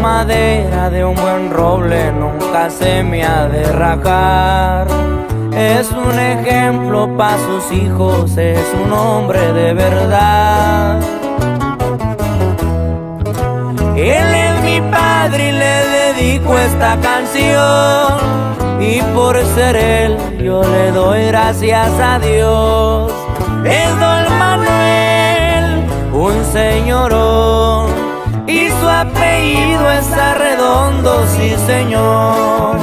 madera de un buen roble nunca se me ha de rajar. Es un ejemplo para sus hijos, es un hombre de verdad. Él es mi padre y le dedico esta canción. Y por ser él, yo le doy gracias a Dios. Es Don Manuel, un señorón. Apellido es Arredondo, sí señor.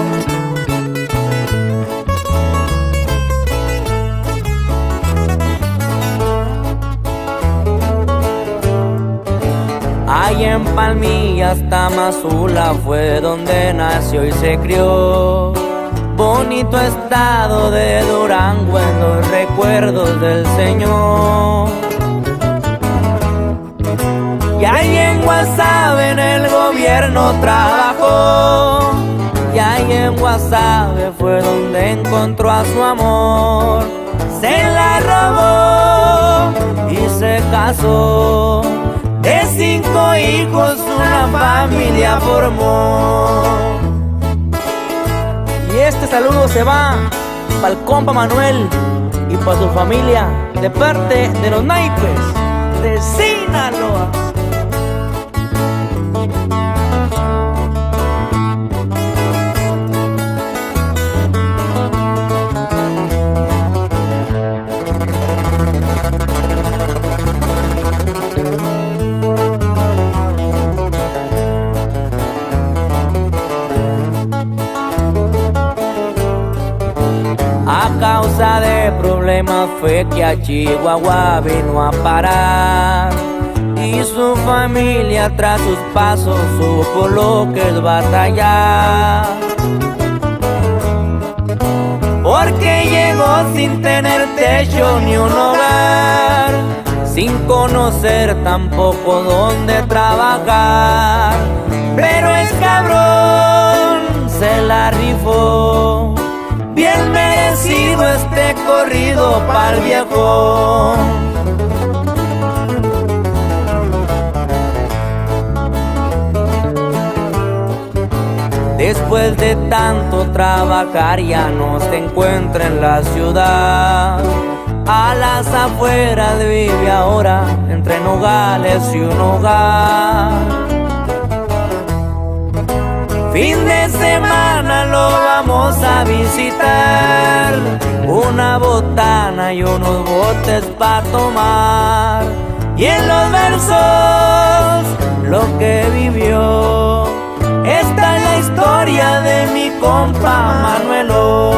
Ahí en Palmillas, Tamazula fue donde nació y se crió. Bonito estado de Durango en los recuerdos del Señor. Y ahí en Guasave en el gobierno trabajó. Y ahí en Guasave fue donde encontró a su amor. Se la robó y se casó. De cinco hijos una familia formó. Y este saludo se va para el compa Manuel y para su familia de parte de los naipes de Sinaloa. A causa de problemas fue que a Chihuahua vino a parar. Y su familia tras sus pasos supo lo que es batallar. Porque llegó sin tener techo ni un hogar, sin conocer tampoco dónde trabajar. Este corrido para el viejo. Después de tanto trabajar ya no se encuentra en la ciudad. A las afueras vive ahora entre Nogales y un hogar. Fin de semana lo vamos a visitar. Y unos botes para tomar. Y en los versos lo que vivió. Esta es la historia de mi compa Manuelo.